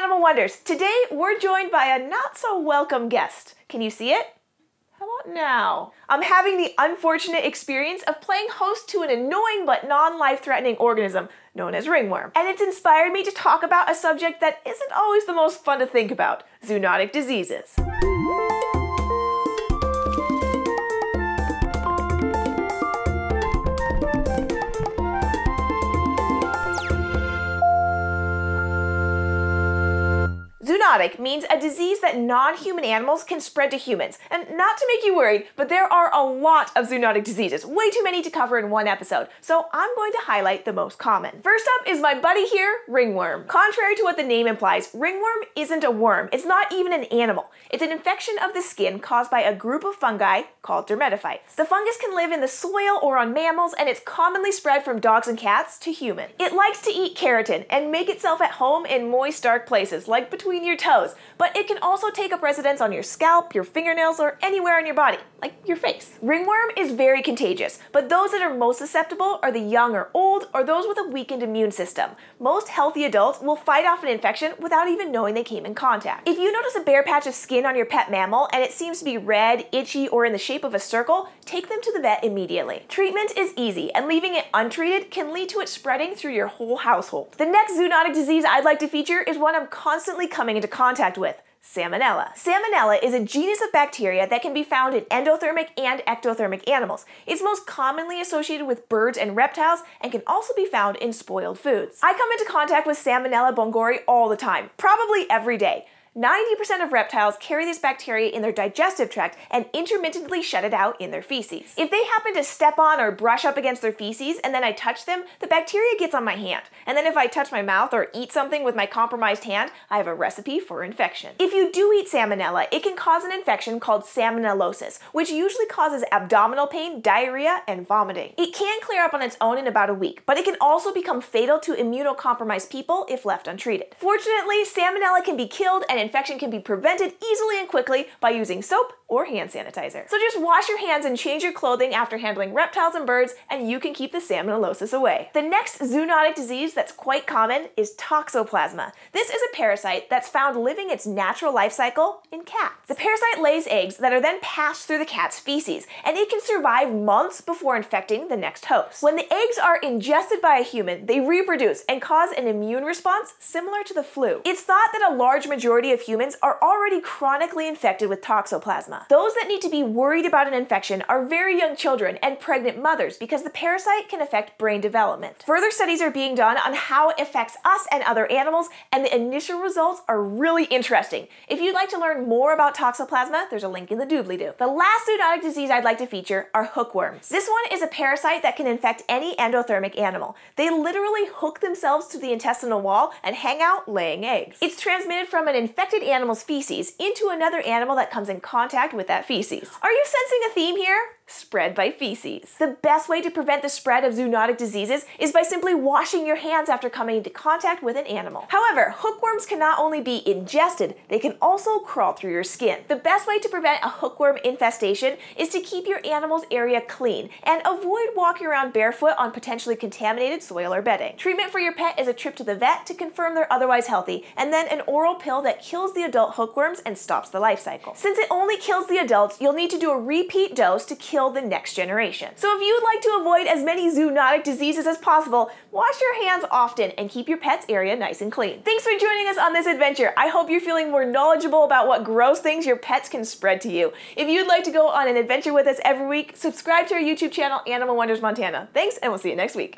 Animal Wonders. Today we're joined by a not so welcome guest. Can you see it? How about now? I'm having the unfortunate experience of playing host to an annoying but non life threatening organism known as ringworm. And it's inspired me to talk about a subject that isn't always the most fun to think about zoonotic diseases. Zoonotic means a disease that non-human animals can spread to humans. And not to make you worried, but there are a lot of zoonotic diseases, way too many to cover in one episode. So I'm going to highlight the most common. First up is my buddy here, ringworm. Contrary to what the name implies, ringworm isn't a worm. It's not even an animal. It's an infection of the skin caused by a group of fungi called dermatophytes. The fungus can live in the soil or on mammals, and it's commonly spread from dogs and cats to humans. It likes to eat keratin and make itself at home in moist, dark places, like between your toes, but it can also take up residence on your scalp, your fingernails, or anywhere on your body, like your face. Ringworm is very contagious, but those that are most susceptible are the young or old, or those with a weakened immune system. Most healthy adults will fight off an infection without even knowing they came in contact. If you notice a bare patch of skin on your pet mammal and it seems to be red, itchy, or in the shape of a circle, take them to the vet immediately. Treatment is easy, and leaving it untreated can lead to it spreading through your whole household. The next zoonotic disease I'd like to feature is one I'm constantly coming into contact with. Salmonella. Salmonella is a genus of bacteria that can be found in endothermic and ectothermic animals. It's most commonly associated with birds and reptiles and can also be found in spoiled foods. I come into contact with Salmonella bongori all the time, probably every day. 90% of reptiles carry this bacteria in their digestive tract and intermittently shed it out in their feces. If they happen to step on or brush up against their feces and then I touch them, the bacteria gets on my hand. And then if I touch my mouth or eat something with my compromised hand, I have a recipe for infection. If you do eat salmonella, it can cause an infection called salmonellosis, which usually causes abdominal pain, diarrhea, and vomiting. It can clear up on its own in about a week, but it can also become fatal to immunocompromised people if left untreated. Fortunately, salmonella can be killed and infection can be prevented easily and quickly by using soap or hand sanitizer. So just wash your hands and change your clothing after handling reptiles and birds, and you can keep the salmonellosis away. The next zoonotic disease that's quite common is toxoplasma. This is a parasite that's found living its natural life cycle in cats. The parasite lays eggs that are then passed through the cat's feces, and it can survive months before infecting the next host. When the eggs are ingested by a human, they reproduce and cause an immune response similar to the flu. It's thought that a large majority of humans are already chronically infected with toxoplasma. Those that need to be worried about an infection are very young children and pregnant mothers because the parasite can affect brain development. Further studies are being done on how it affects us and other animals, and the initial results are really interesting. If you'd like to learn more about toxoplasma, there's a link in the doobly-doo. The last zoonotic disease I'd like to feature are hookworms. This one is a parasite that can infect any endothermic animal. They literally hook themselves to the intestinal wall and hang out laying eggs. It's transmitted from an infected animal's feces into another animal that comes in contact with that feces. Are you sensing a theme here? Spread by feces. The best way to prevent the spread of zoonotic diseases is by simply washing your hands after coming into contact with an animal. However, hookworms can not only be ingested, they can also crawl through your skin. The best way to prevent a hookworm infestation is to keep your animal's area clean and avoid walking around barefoot on potentially contaminated soil or bedding. Treatment for your pet is a trip to the vet to confirm they're otherwise healthy, and then an oral pill that kills the adult hookworms and stops the life cycle. Since it only kills the adults, you'll need to do a repeat dose to kill the next generation. So if you'd like to avoid as many zoonotic diseases as possible, wash your hands often and keep your pet's area nice and clean. Thanks for joining us on this adventure. I hope you're feeling more knowledgeable about what gross things your pets can spread to you. If you'd like to go on an adventure with us every week, subscribe to our YouTube channel, Animal Wonders Montana. Thanks, and we'll see you next week.